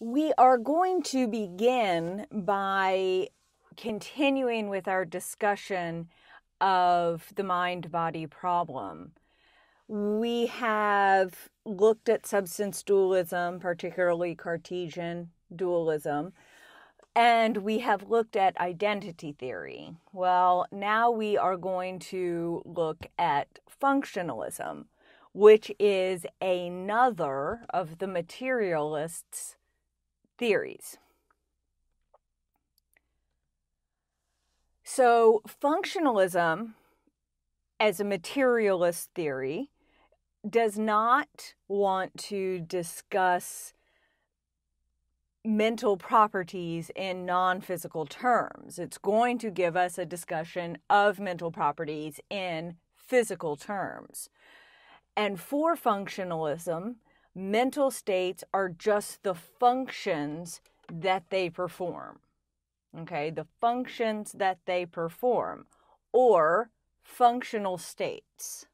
We are going to begin by continuing with our discussion of the mind body problem. We have looked at substance dualism, particularly Cartesian dualism, and we have looked at identity theory. Well, now we are going to look at functionalism, which is another of the materialists' theories. So, functionalism as a materialist theory does not want to discuss mental properties in non physical terms. It's going to give us a discussion of mental properties in physical terms. And for functionalism, mental states are just the functions that they perform. Okay, the functions that they perform, or functional states.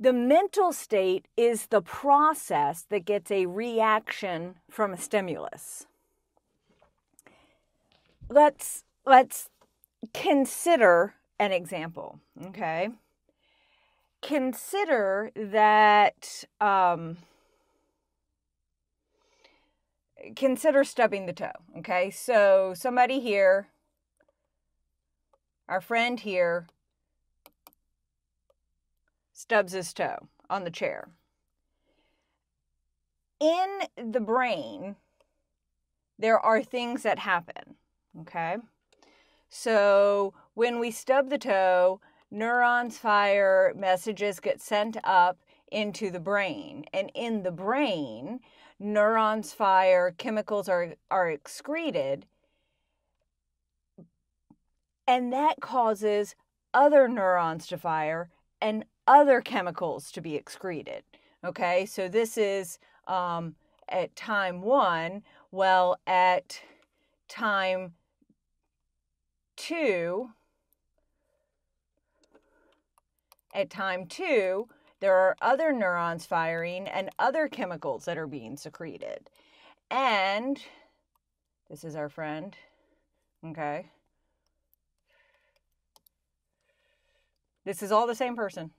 The mental state is the process that gets a reaction from a stimulus. Let's let's consider an example, okay? Consider that um, consider stubbing the toe, okay? So somebody here, our friend here, stubs his toe on the chair. In the brain, there are things that happen, okay? So when we stub the toe, neurons fire, messages get sent up into the brain. And in the brain, neurons fire, chemicals are, are excreted, and that causes other neurons to fire and other chemicals to be excreted. Okay, so this is um, at time one. Well, at time two, at time two, there are other neurons firing and other chemicals that are being secreted. And this is our friend. Okay. This is all the same person.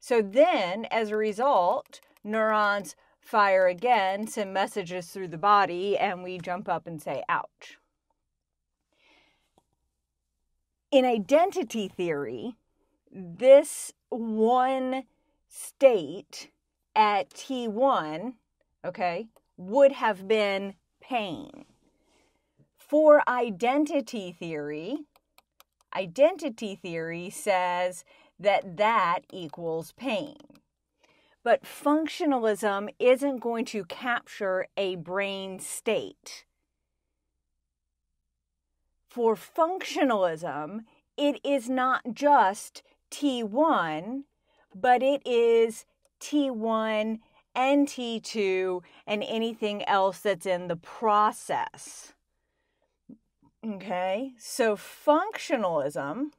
So then, as a result, neurons fire again, send messages through the body, and we jump up and say, ouch. In identity theory, this one state at T1, okay, would have been pain. For identity theory, identity theory says that that equals pain. But functionalism isn't going to capture a brain state. For functionalism, it is not just T1, but it is T1 and T2 and anything else that's in the process. Okay, so functionalism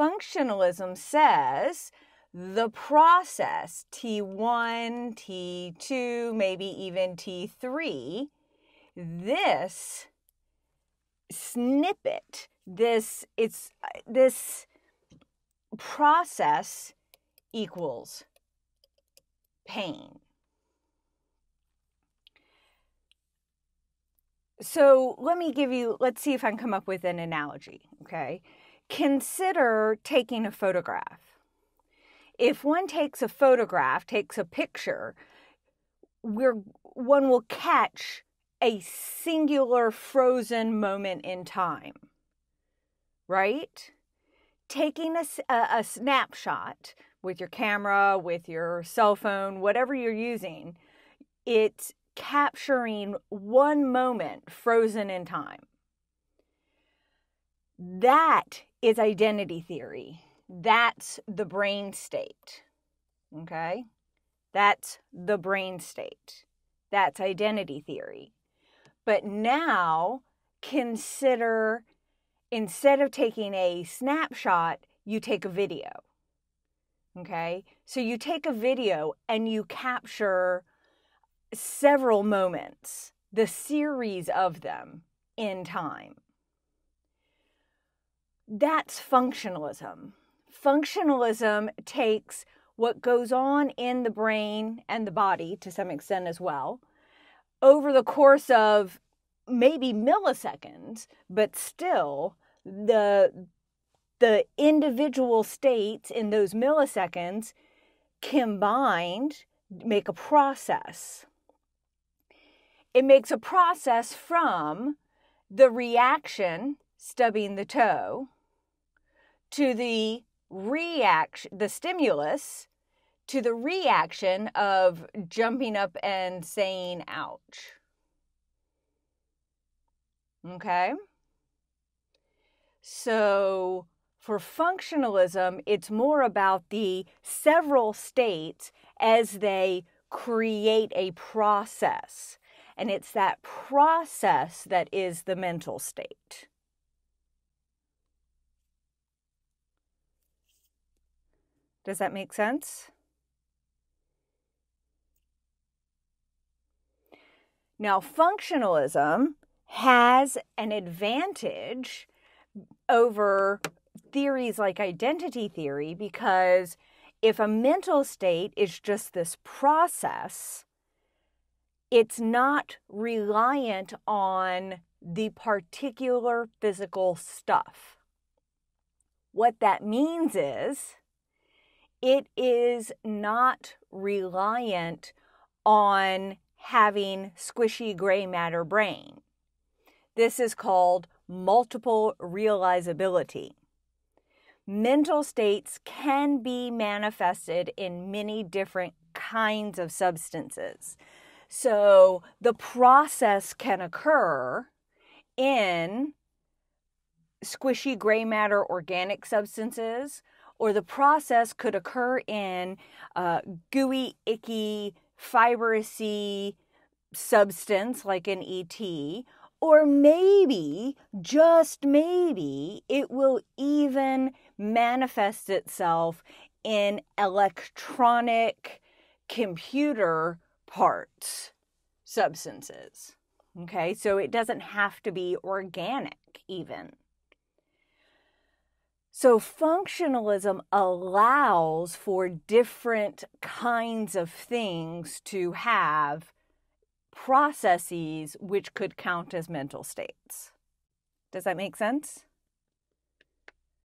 functionalism says the process T1, T2, maybe even T3, this snippet, this it's uh, this process equals pain. So let me give you, let's see if I can come up with an analogy, okay? Consider taking a photograph. If one takes a photograph, takes a picture, where one will catch a singular frozen moment in time, right? Taking a, a, a snapshot with your camera, with your cell phone, whatever you're using, it's capturing one moment frozen in time. That is identity theory. That's the brain state. Okay? That's the brain state. That's identity theory. But now consider instead of taking a snapshot, you take a video. Okay, so you take a video and you capture several moments, the series of them in time. That's functionalism. Functionalism takes what goes on in the brain and the body to some extent as well over the course of maybe milliseconds, but still the the individual states in those milliseconds combined make a process. It makes a process from the reaction, stubbing the toe, to the reaction, the stimulus, to the reaction of jumping up and saying, ouch. Okay? So, for functionalism, it's more about the several states as they create a process. And it's that process that is the mental state. Does that make sense? Now, functionalism has an advantage over theories like identity theory because if a mental state is just this process, it's not reliant on the particular physical stuff. What that means is it is not reliant on having squishy gray matter brain. This is called multiple realizability. Mental states can be manifested in many different kinds of substances. So the process can occur in squishy gray matter organic substances, or the process could occur in uh, gooey, icky, fibrousy substance like an ET, or maybe, just maybe, it will even manifest itself in electronic computer parts, substances. Okay, so it doesn't have to be organic, even. So, functionalism allows for different kinds of things to have processes which could count as mental states. Does that make sense?